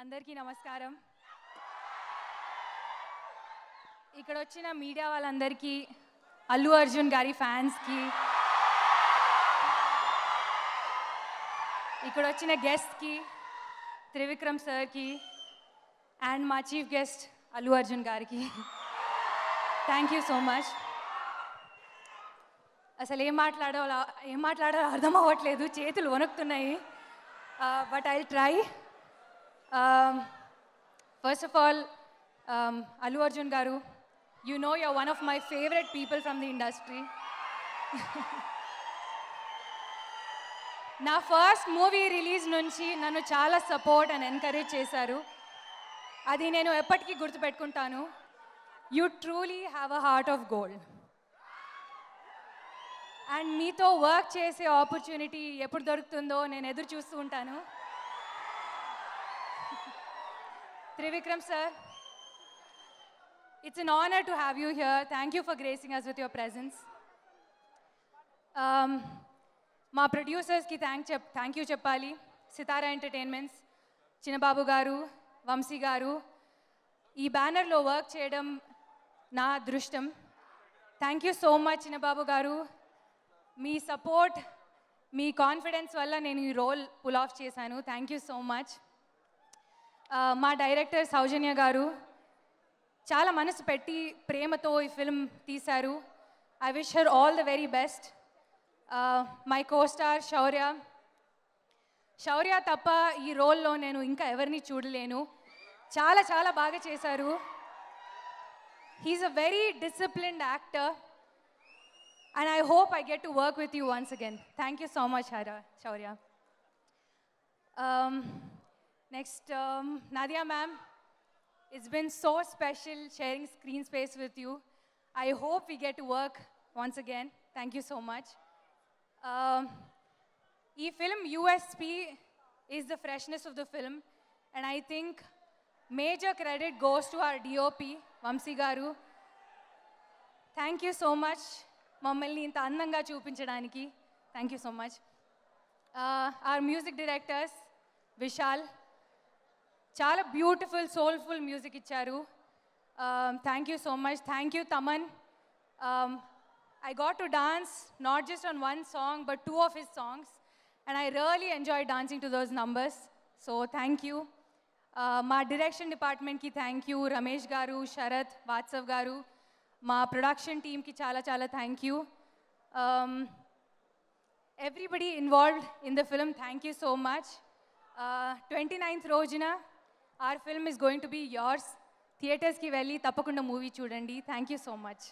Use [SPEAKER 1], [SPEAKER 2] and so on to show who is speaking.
[SPEAKER 1] అందరికీ నమస్కారం. ఇక్కడ వచ్చిన మీడియా వాళ్ళందరికీ అల్లు అర్జున్ గారి ఫ్యాన్స్కి ఇక్కడ వచ్చిన గెస్ట్కి త్రివిక్రమ్ సార్కి అండ్ మా చీఫ్ గెస్ట్ అల్లు అర్జున్ గారికి. Thank you so much. అసలు ఏం మాట్లాడాలో ఏం మాట్లాడాలో అర్థం అవ్వట్లేదు చేతులు వణుకుతున్నాయి. But I try. First of all Allu Arjun గారు you know your one of my favourite people from the industry నా ఫస్ట్ మూవీ రిలీజ్ నుంచి నన్ను చాలా సపోర్ట్ అండ్ ఎంకరేజ్ చేశారు అది నేను ఎప్పటికీ గుర్తుపెట్టుకుంటాను you truly have a heart of gold and మీతో వర్క్ చేసే ఆపర్చునిటీ ఎప్పుడు దొరుకుతుందో నేను ఎదురు చూస్తూ ఉంటాను Trivikram sir it's an honour to have you here thank you for gracing us with your presence మా ప్రొడ్యూసర్స్కి థ్యాంక్ చెప్ థ్యాంక్ యూ చెప్పాలి. సితారా ఎంటర్టైన్మెంట్స్ చిన్నబాబు గారు వంశీ గారు ఈ బ్యానర్లో వర్క్ చేయడం నా అదృష్టం. Thank you so much Chinnababu గారు. మీ సపోర్ట్ మీ కాన్ఫిడెన్స్ వల్ల నేను ఈ రోల్ పుల్ ఆఫ్ చేశాను. థ్యాంక్ యూ సో మచ్ మా డైరెక్టర్ సౌజన్య గారు చాలా మనసు పెట్టి ప్రేమతో ఈ ఫిల్మ్ తీశారు. I wish her all the very best my co star Shaurya. Shaurya తప్ప ఈ రోల్లో నేను ఇంకా ఎవరిని చూడలేను. చాలా చాలా బాగా చేశారు. He's a very disciplined actor and I hope I get to work with you once again thank you so much Hara Shaurya Next Nadia ma'am It's been so special sharing screen space with you. I hope we get to work once again. Thank you so much. Um, ఈ film USP is the freshness of the film and I think major credit goes to our DOP Vamsi garu thank you so much మమ్మల్ని ఇంత అందంగా చూపించడానికి thank you so much our music directors Vishal చాలా beautiful soulful music ఇచ్చారు. Thank you so much thank you Thaman I got to dance not just on one song but two of his songs and I really enjoy dancing to those numbers so thank you మా direction డిపార్ట్మెంట్కి thank you Ramesh గారు శరత్ వాత్సవ్ గారు. మా production టీమ్కి చాలా చాలా thank you everybody involved in the film thank you so much twenty ninth రోజున our film is going to be yours థియేటర్స్కి వెళ్ళి తప్పకుండా మూవీ చూడండి. Thank you so much